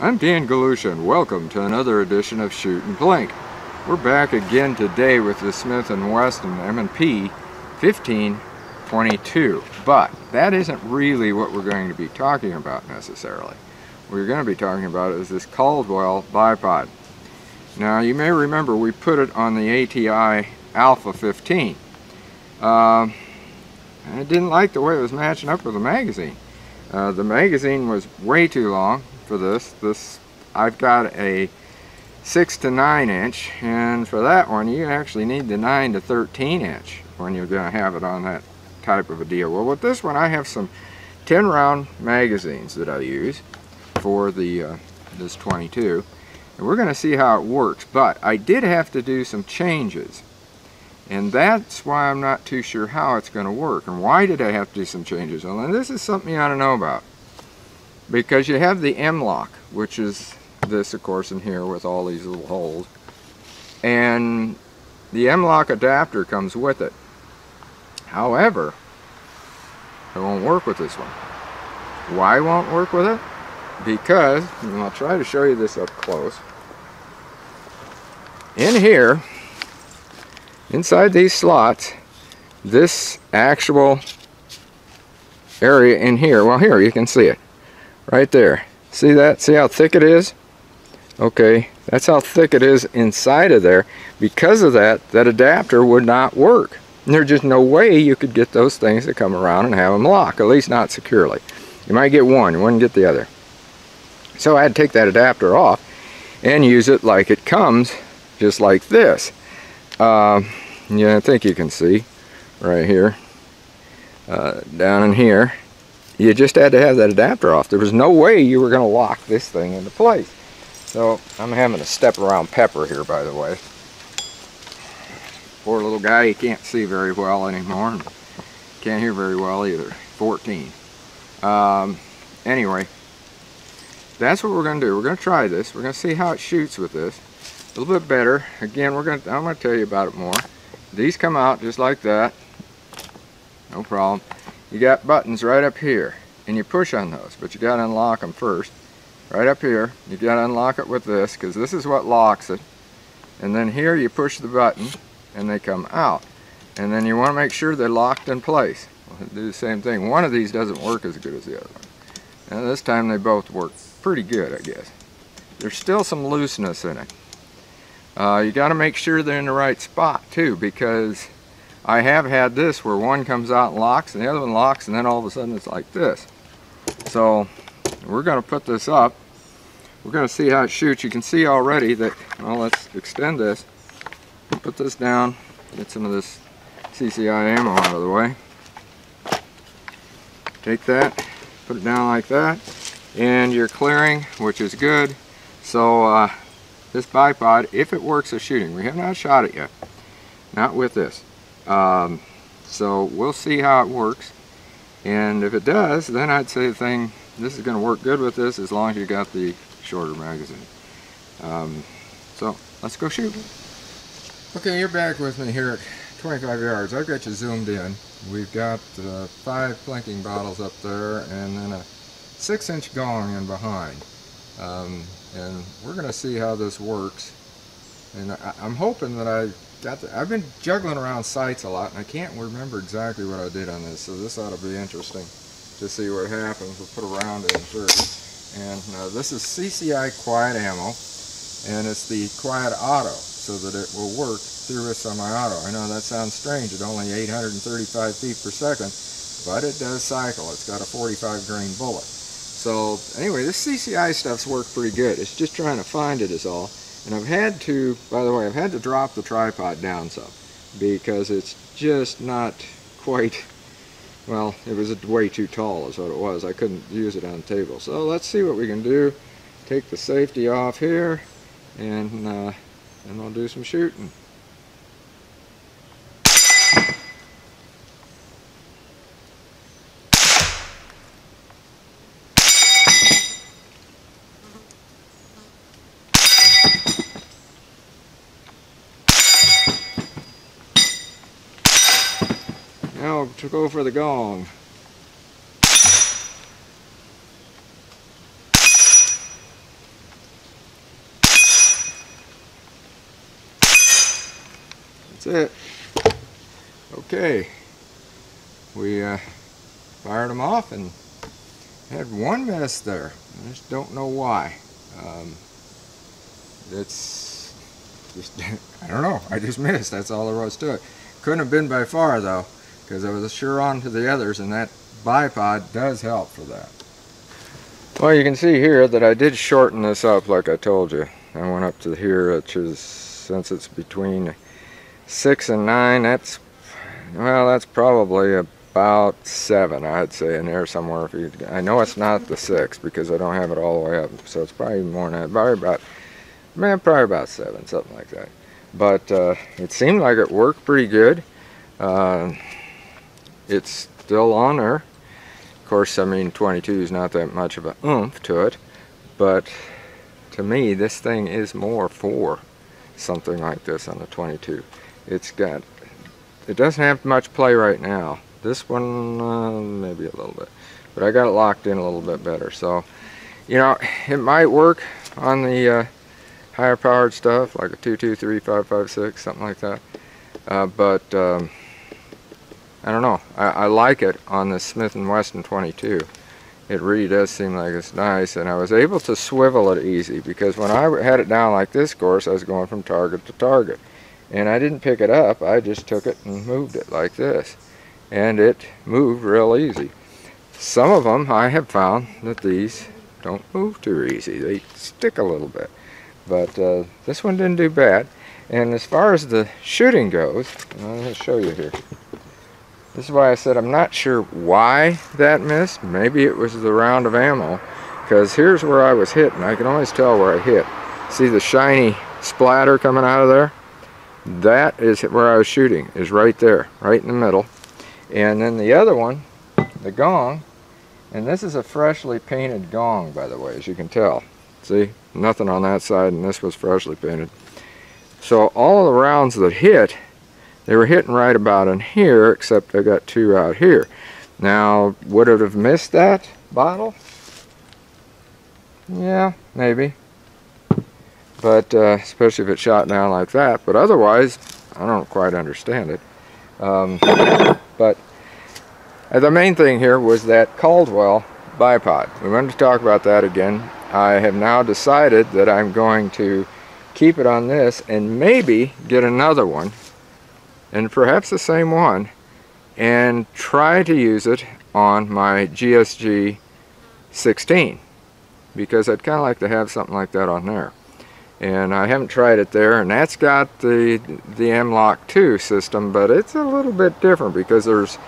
I'm Dan Galusha and welcome to another edition of Shoot and Plink. We're back again today with the Smith & Wesson M&P 1522, but that isn't really what we're going to be talking about necessarily. What we're going to be talking about is this Caldwell bipod. Now you may remember we put it on the ATI Alpha 15. Um, I didn't like the way it was matching up with the magazine. Uh, the magazine was way too long, for this. This I've got a 6 to 9 inch and for that one you actually need the 9 to 13 inch when you're going to have it on that type of a deal. Well with this one I have some 10 round magazines that I use for the uh, this 22 and we're going to see how it works but I did have to do some changes and that's why I'm not too sure how it's going to work and why did I have to do some changes well this is something you ought to know about because you have the M-LOK, which is this, of course, in here with all these little holes. And the M-LOK adapter comes with it. However, it won't work with this one. Why won't work with it? Because, and I'll try to show you this up close. In here, inside these slots, this actual area in here, well here you can see it right there. See that? See how thick it is? Okay that's how thick it is inside of there. Because of that that adapter would not work. There's just no way you could get those things to come around and have them lock at least not securely. You might get one you wouldn't get the other. So I had to take that adapter off and use it like it comes just like this. Um, yeah I think you can see right here. Uh, down in here you just had to have that adapter off. There was no way you were going to lock this thing into place. So I'm having to step around Pepper here, by the way. Poor little guy, he can't see very well anymore. Can't hear very well either. 14. Um, anyway, that's what we're going to do. We're going to try this. We're going to see how it shoots with this. A little bit better. Again, we're going to, I'm going to tell you about it more. These come out just like that. No problem you got buttons right up here and you push on those but you got to unlock them first. Right up here you got to unlock it with this because this is what locks it. And then here you push the button and they come out. And then you want to make sure they're locked in place. We'll do the same thing. One of these doesn't work as good as the other one. And this time they both work pretty good I guess. There's still some looseness in it. Uh, you got to make sure they're in the right spot too because I have had this where one comes out and locks and the other one locks and then all of a sudden it's like this. So we're going to put this up. We're going to see how it shoots. You can see already that, well let's extend this. Put this down, get some of this CCI ammo out of the way. Take that, put it down like that, and you're clearing, which is good. So uh, this bipod, if it works as shooting, we have not shot it yet, not with this. Um, so we'll see how it works. And if it does, then I'd say the thing, this is going to work good with this as long as you got the shorter magazine. Um, so let's go shoot. Okay, you're back with me here at 25 yards. I've got you zoomed in. We've got uh, five blinking bottles up there and then a six inch gong in behind. Um, and we're going to see how this works. And I, I'm hoping that I got the, I've been juggling around sights a lot and I can't remember exactly what I did on this so this ought to be interesting to see what happens. We'll put a round in first and uh, this is CCI quiet ammo and it's the quiet auto so that it will work through a semi-auto. I know that sounds strange at only 835 feet per second but it does cycle. It's got a 45 grain bullet. So anyway, this CCI stuff's worked pretty good. It's just trying to find it is all. And I've had to, by the way, I've had to drop the tripod down some because it's just not quite, well, it was way too tall is what it was. I couldn't use it on the table. So let's see what we can do. Take the safety off here and, uh, and I'll do some shooting. Now to go for the gong. That's it. Okay. We uh, fired them off and had one mess there. I just don't know why. Um, that's just, I don't know. I just missed. That's all there was to it. Couldn't have been by far though because I was sure on to the others and that bipod does help for that. Well, you can see here that I did shorten this up like I told you. I went up to here, which is, since it's between 6 and 9, that's, well, that's probably about 7, I'd say, in there somewhere. If you, I know it's not the 6 because I don't have it all the way up, so it's probably more than that. Probably about, man, probably about 7, something like that. But uh, it seemed like it worked pretty good. Uh, it's still on there. Of course, I mean, 22 is not that much of a oomph to it, but to me, this thing is more for something like this on the 22. It's got, it doesn't have much play right now. This one, uh, maybe a little bit, but I got it locked in a little bit better. So, you know, it might work on the uh, higher powered stuff, like a 223556, something like that. Uh, but um, I don't know. I, I, like it on the Smith & Wesson 22 it really does seem like it's nice and I was able to swivel it easy because when I had it down like this of course I was going from target to target. And I didn't pick it up. I just took it and moved it like this. And it moved real easy. Some of them I have found that these don't move too easy. They stick a little bit. But uh, this one didn't do bad. And as far as the shooting goes I'll show you here this is why I said I'm not sure why that missed. Maybe it was the round of ammo. Because here's where I was hitting. I can always tell where I hit. See the shiny splatter coming out of there? That is where I was shooting, is right there, right in the middle. And then the other one, the gong, and this is a freshly painted gong, by the way, as you can tell. See, nothing on that side, and this was freshly painted. So all of the rounds that hit they were hitting right about in here, except I got two out here. Now, would it have missed that bottle? Yeah, maybe. But, uh, especially if it shot down like that. But otherwise, I don't quite understand it. Um, but uh, the main thing here was that Caldwell bipod. We wanted to talk about that again. I have now decided that I'm going to keep it on this and maybe get another one and perhaps the same one and try to use it on my GSG 16 because I'd kind of like to have something like that on there. And I haven't tried it there and that's got the the M-LOK 2 system but it's a little bit different because there's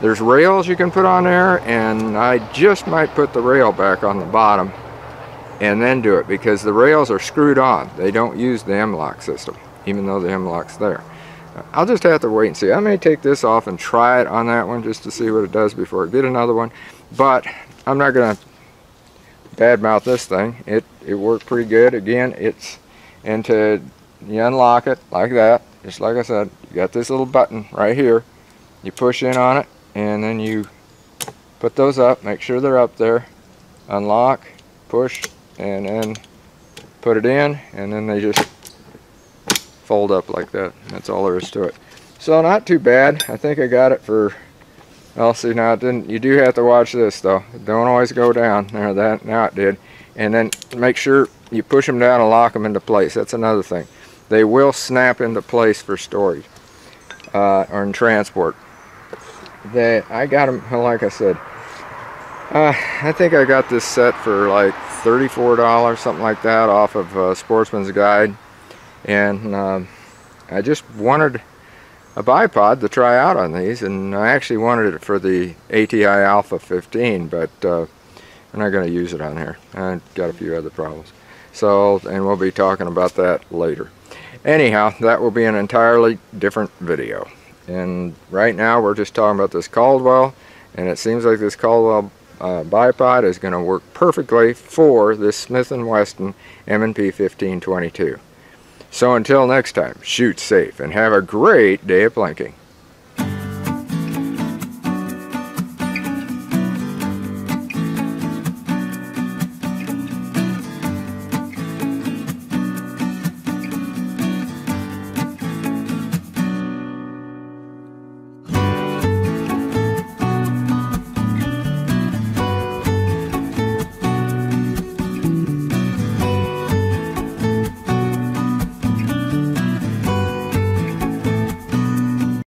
there's rails you can put on there and I just might put the rail back on the bottom and then do it because the rails are screwed on. They don't use the M-LOK system even though the M-LOK's there I'll just have to wait and see. I may take this off and try it on that one just to see what it does before I get another one. But I'm not going to badmouth this thing. It it worked pretty good. Again, it's and to you unlock it like that, just like I said, you got this little button right here. You push in on it and then you put those up, make sure they're up there, unlock, push, and then put it in, and then they just fold up like that. That's all there is to it. So not too bad. I think I got it for, well see now it didn't, you do have to watch this though. Don't always go down. There that, now it did. And then make sure you push them down and lock them into place. That's another thing. They will snap into place for storage uh, or in transport. They, I got them, like I said, uh, I think I got this set for like $34, something like that, off of uh, Sportsman's Guide and um, I just wanted a bipod to try out on these and I actually wanted it for the ATI Alpha 15 but uh, I'm not going to use it on here. I've got a few other problems. So and we'll be talking about that later. Anyhow that will be an entirely different video. And right now we're just talking about this Caldwell and it seems like this Caldwell uh, bipod is going to work perfectly for this Smith & Wesson M&P 1522 so until next time, shoot safe and have a great day of plinking.